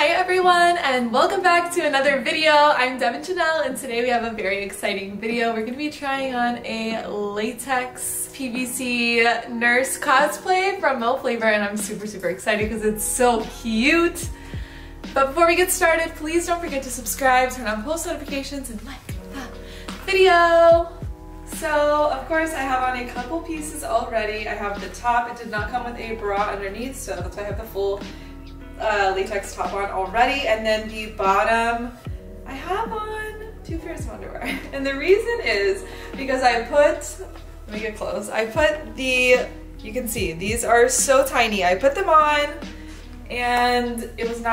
Hi everyone and welcome back to another video. I'm Devon Jenelle and today we have a very exciting video. We're going to be trying on a latex PVC nurse cosplay from Mel Flavor and I'm super super excited because it's so cute. But before we get started, please don't forget to subscribe, turn on post notifications, and like the video. So, of course, I have on a couple pieces already. I have the top. It did not come with a bra underneath, so that's why I have the full uh, latex top on already. And then the bottom, I have on two pairs of underwear. And the reason is because I put, let me get close. I put the, you can see, these are so tiny. I put them on and it was not